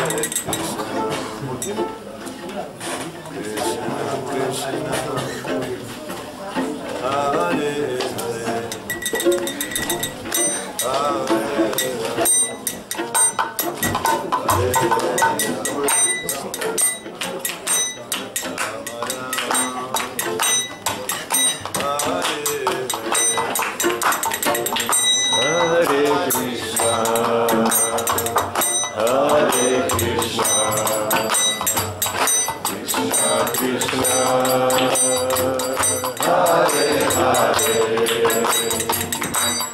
Hare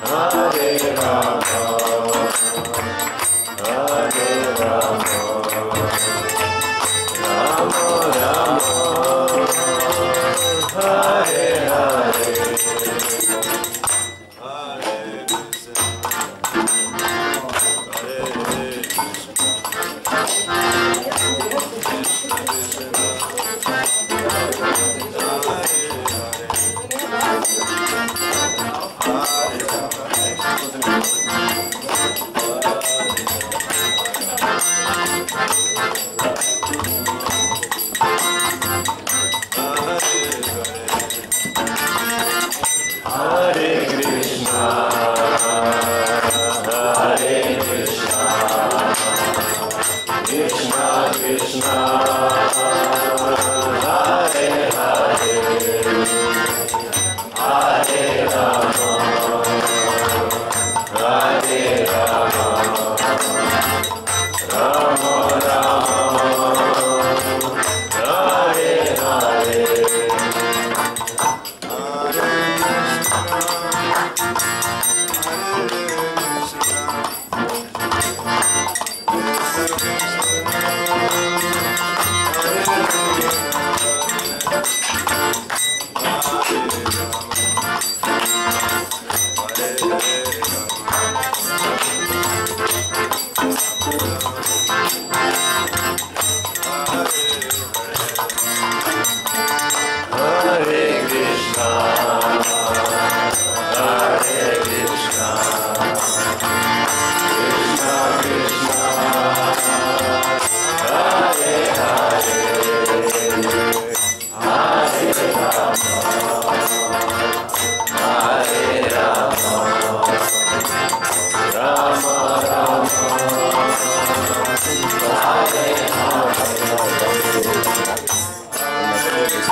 Hare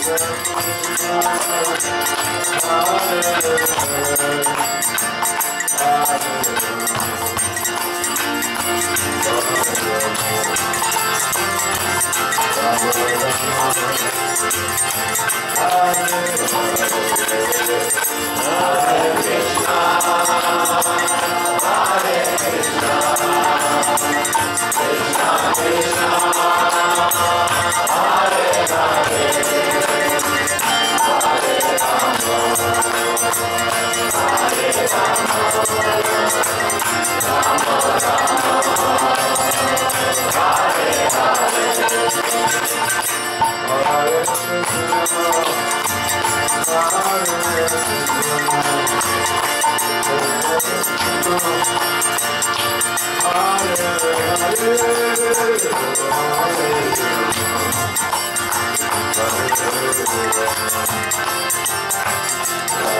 Hare Krishna, Hare Krishna, Hare Hare. Hare Hare Hare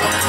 Oh,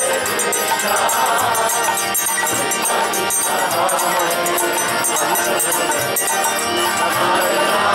Thank you.